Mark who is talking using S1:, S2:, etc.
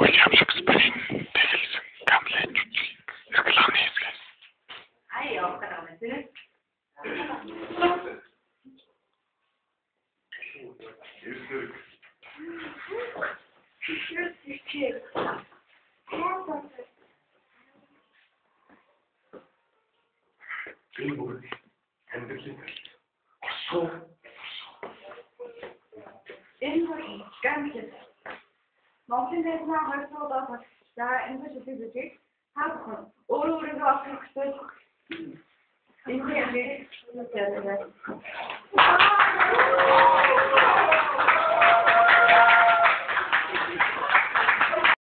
S1: William Shakespeare'in değilsin. Gamlet Eskilani izle.
S2: 그
S3: би бүр амьдралын тал осоо
S2: энэ бол ганц Монголын дэвсмаа хойцоолоо бол за энэ шиг үзэж хаахан өөр өөрөөр авах хэрэгтэй. Энэ яг нэг юм байна.